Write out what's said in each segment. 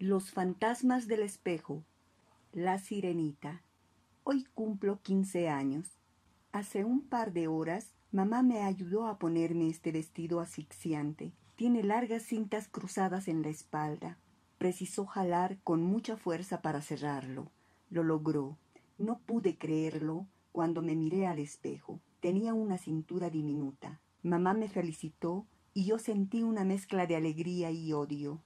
Los fantasmas del espejo. La sirenita. Hoy cumplo quince años. Hace un par de horas mamá me ayudó a ponerme este vestido asfixiante. Tiene largas cintas cruzadas en la espalda. Precisó jalar con mucha fuerza para cerrarlo. Lo logró. No pude creerlo cuando me miré al espejo. Tenía una cintura diminuta. Mamá me felicitó y yo sentí una mezcla de alegría y odio.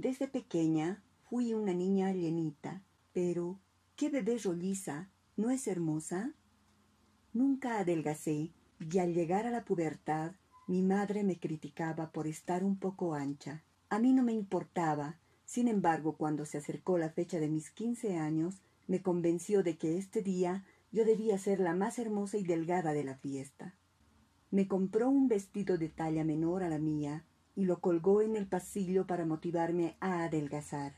Desde pequeña fui una niña llenita, pero ¿qué bebé rolliza? ¿No es hermosa? Nunca adelgacé y al llegar a la pubertad mi madre me criticaba por estar un poco ancha. A mí no me importaba, sin embargo cuando se acercó la fecha de mis quince años me convenció de que este día yo debía ser la más hermosa y delgada de la fiesta. Me compró un vestido de talla menor a la mía y lo colgó en el pasillo para motivarme a adelgazar.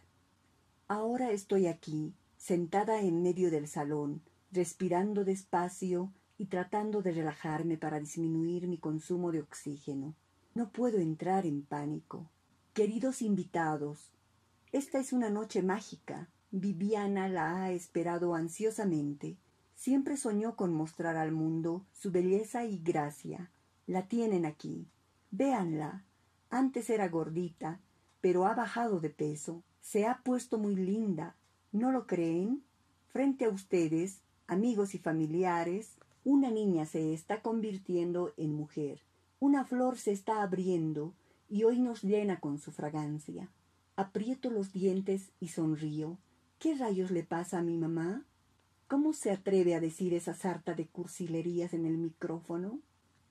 Ahora estoy aquí, sentada en medio del salón, respirando despacio y tratando de relajarme para disminuir mi consumo de oxígeno. No puedo entrar en pánico. Queridos invitados, esta es una noche mágica. Viviana la ha esperado ansiosamente. Siempre soñó con mostrar al mundo su belleza y gracia. La tienen aquí. Véanla. Antes era gordita, pero ha bajado de peso. Se ha puesto muy linda. ¿No lo creen? Frente a ustedes, amigos y familiares, una niña se está convirtiendo en mujer. Una flor se está abriendo y hoy nos llena con su fragancia. Aprieto los dientes y sonrío. ¿Qué rayos le pasa a mi mamá? ¿Cómo se atreve a decir esa sarta de cursilerías en el micrófono?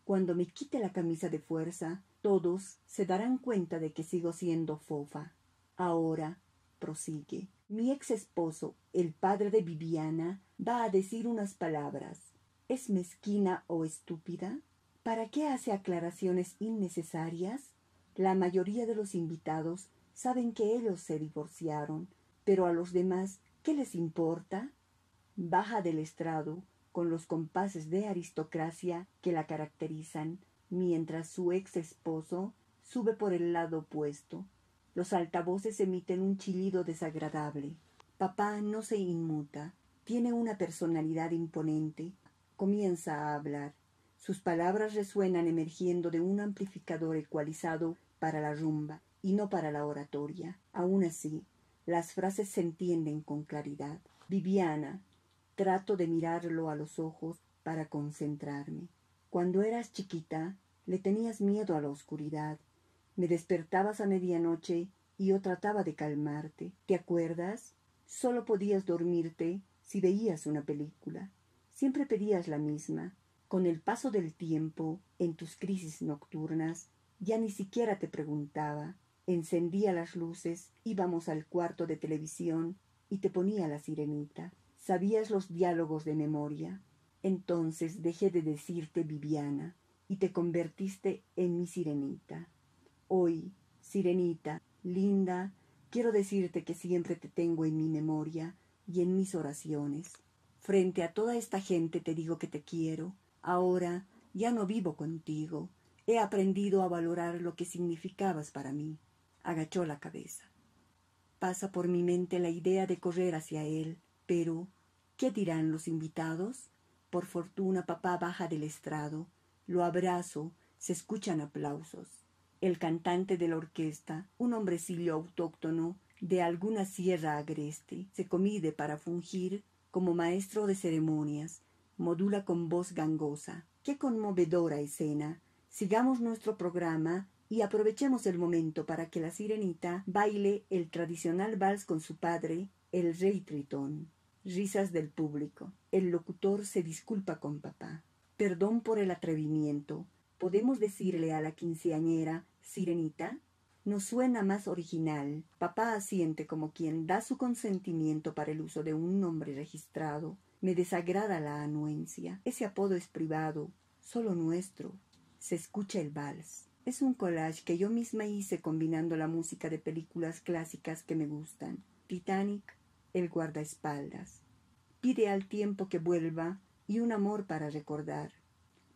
Cuando me quite la camisa de fuerza, todos se darán cuenta de que sigo siendo fofa. Ahora, prosigue, mi ex esposo, el padre de Viviana, va a decir unas palabras. ¿Es mezquina o estúpida? ¿Para qué hace aclaraciones innecesarias? La mayoría de los invitados saben que ellos se divorciaron, pero a los demás, ¿qué les importa? Baja del estrado, con los compases de aristocracia que la caracterizan, mientras su ex esposo sube por el lado opuesto. Los altavoces emiten un chillido desagradable. Papá no se inmuta, tiene una personalidad imponente. Comienza a hablar. Sus palabras resuenan emergiendo de un amplificador ecualizado para la rumba y no para la oratoria. Aun así, las frases se entienden con claridad. Viviana, trato de mirarlo a los ojos para concentrarme. Cuando eras chiquita, le tenías miedo a la oscuridad. Me despertabas a medianoche y yo trataba de calmarte. ¿Te acuerdas? Solo podías dormirte si veías una película. Siempre pedías la misma. Con el paso del tiempo, en tus crisis nocturnas, ya ni siquiera te preguntaba. Encendía las luces, íbamos al cuarto de televisión y te ponía la sirenita. Sabías los diálogos de memoria. Entonces dejé de decirte Viviana y te convertiste en mi sirenita. Hoy, sirenita, linda, quiero decirte que siempre te tengo en mi memoria y en mis oraciones. Frente a toda esta gente te digo que te quiero. Ahora ya no vivo contigo. He aprendido a valorar lo que significabas para mí. Agachó la cabeza. Pasa por mi mente la idea de correr hacia él, pero ¿qué dirán los invitados? Por fortuna papá baja del estrado, lo abrazo, se escuchan aplausos. El cantante de la orquesta, un hombrecillo autóctono de alguna sierra agreste, se comide para fungir como maestro de ceremonias, modula con voz gangosa. Qué conmovedora escena. Sigamos nuestro programa y aprovechemos el momento para que la sirenita baile el tradicional vals con su padre, el rey Tritón. Risas del público. El locutor se disculpa con papá. Perdón por el atrevimiento. ¿Podemos decirle a la quinceañera, Sirenita? Nos suena más original. Papá asiente como quien da su consentimiento para el uso de un nombre registrado. Me desagrada la anuencia. Ese apodo es privado, solo nuestro. Se escucha el vals. Es un collage que yo misma hice combinando la música de películas clásicas que me gustan. Titanic, el guardaespaldas. Pide al tiempo que vuelva y un amor para recordar.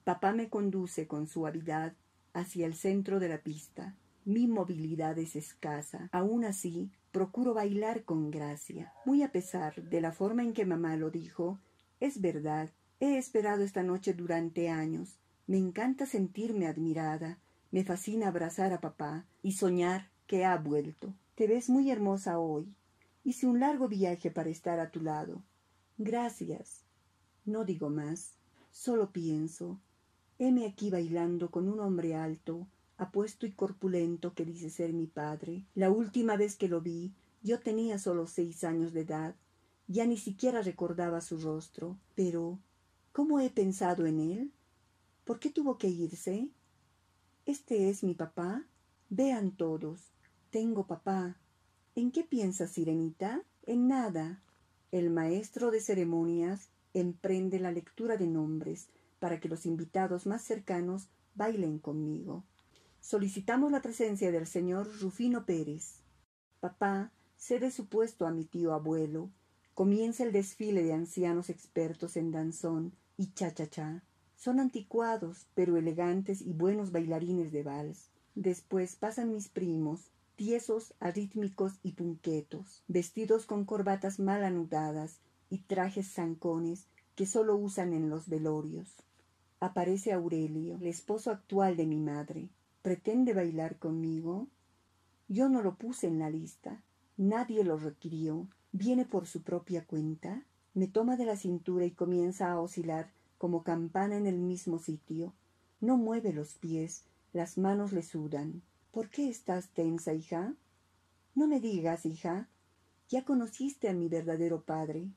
Papá me conduce con suavidad hacia el centro de la pista. Mi movilidad es escasa. Aún así, procuro bailar con gracia. Muy a pesar de la forma en que mamá lo dijo, es verdad, he esperado esta noche durante años. Me encanta sentirme admirada. Me fascina abrazar a papá y soñar que ha vuelto. Te ves muy hermosa hoy. Hice un largo viaje para estar a tu lado. Gracias. No digo más. Solo pienso. Heme aquí bailando con un hombre alto, apuesto y corpulento que dice ser mi padre. La última vez que lo vi, yo tenía solo seis años de edad. Ya ni siquiera recordaba su rostro. Pero, ¿cómo he pensado en él? ¿Por qué tuvo que irse? ¿Este es mi papá? Vean todos. Tengo papá. ¿En qué piensa, Sirenita? En nada. El maestro de ceremonias emprende la lectura de nombres para que los invitados más cercanos bailen conmigo. Solicitamos la presencia del señor Rufino Pérez. Papá, cede su puesto a mi tío abuelo. Comienza el desfile de ancianos expertos en danzón y cha-cha-cha. Son anticuados, pero elegantes y buenos bailarines de vals. Después pasan mis primos, tiesos, arrítmicos y punquetos, vestidos con corbatas mal anudadas y trajes zancones que solo usan en los velorios. Aparece Aurelio, el esposo actual de mi madre. ¿Pretende bailar conmigo? Yo no lo puse en la lista. Nadie lo requirió. Viene por su propia cuenta. Me toma de la cintura y comienza a oscilar como campana en el mismo sitio. No mueve los pies, las manos le sudan. ¿Por qué estás tensa, hija? No me digas, hija. Ya conociste a mi verdadero padre.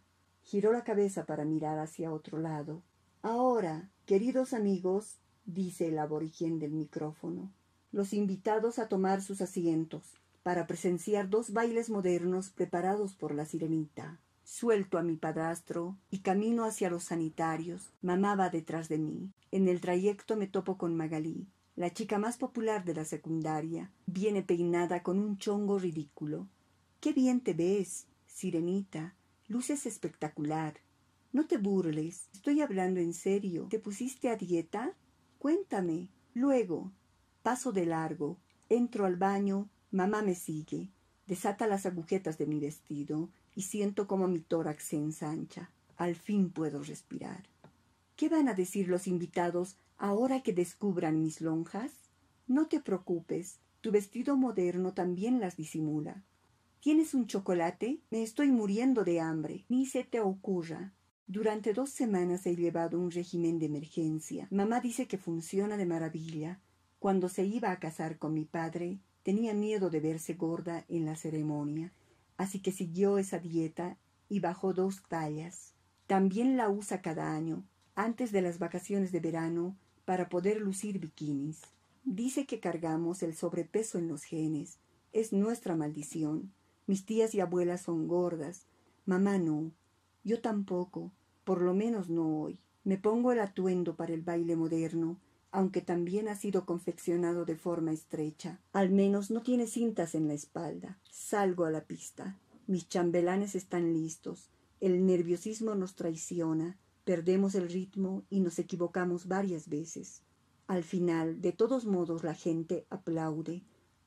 Giró la cabeza para mirar hacia otro lado. Ahora, queridos amigos, dice el aborigen del micrófono, los invitados a tomar sus asientos para presenciar dos bailes modernos preparados por la sirenita. Suelto a mi padrastro y camino hacia los sanitarios. Mamá va detrás de mí. En el trayecto me topo con Magalí, la chica más popular de la secundaria, viene peinada con un chongo ridículo. Qué bien te ves, sirenita. Luces espectacular. No te burles. Estoy hablando en serio. ¿Te pusiste a dieta? Cuéntame. Luego. Paso de largo. Entro al baño. Mamá me sigue. Desata las agujetas de mi vestido y siento como mi tórax se ensancha. Al fin puedo respirar. ¿Qué van a decir los invitados ahora que descubran mis lonjas? No te preocupes, tu vestido moderno también las disimula. ¿Tienes un chocolate? Me estoy muriendo de hambre. Ni se te ocurra. Durante dos semanas he llevado un régimen de emergencia. Mamá dice que funciona de maravilla. Cuando se iba a casar con mi padre, tenía miedo de verse gorda en la ceremonia, así que siguió esa dieta y bajó dos tallas. También la usa cada año, antes de las vacaciones de verano para poder lucir bikinis. Dice que cargamos el sobrepeso en los genes. Es nuestra maldición. Mis tías y abuelas son gordas. Mamá no. Yo tampoco. Por lo menos no hoy. Me pongo el atuendo para el baile moderno, aunque también ha sido confeccionado de forma estrecha. Al menos no tiene cintas en la espalda. Salgo a la pista. Mis chambelanes están listos. El nerviosismo nos traiciona. Perdemos el ritmo y nos equivocamos varias veces. Al final, de todos modos, la gente aplaude.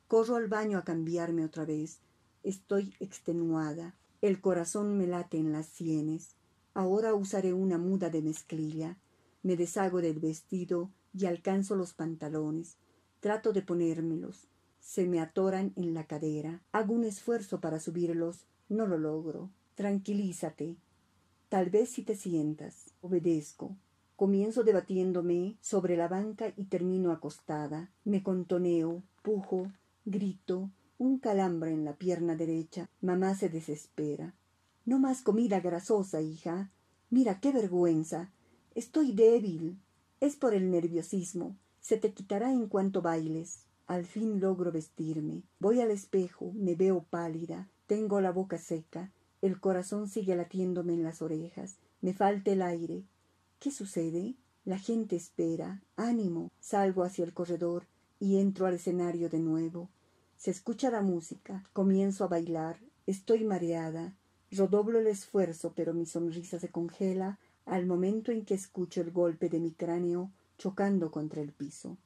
Corro al baño a cambiarme otra vez. Estoy extenuada. El corazón me late en las sienes. Ahora usaré una muda de mezclilla. Me deshago del vestido y alcanzo los pantalones. Trato de ponérmelos. Se me atoran en la cadera. Hago un esfuerzo para subirlos. No lo logro. Tranquilízate. Tal vez si te sientas. Obedezco. Comienzo debatiéndome sobre la banca y termino acostada. Me contoneo, pujo, grito, un calambre en la pierna derecha. Mamá se desespera. No más comida grasosa, hija. Mira qué vergüenza. Estoy débil. Es por el nerviosismo. Se te quitará en cuanto bailes. Al fin logro vestirme. Voy al espejo, me veo pálida, tengo la boca seca, el corazón sigue latiéndome en las orejas. Me falta el aire. ¿Qué sucede? La gente espera. Ánimo. Salgo hacia el corredor y entro al escenario de nuevo. Se escucha la música. Comienzo a bailar. Estoy mareada. Rodoblo el esfuerzo, pero mi sonrisa se congela al momento en que escucho el golpe de mi cráneo chocando contra el piso.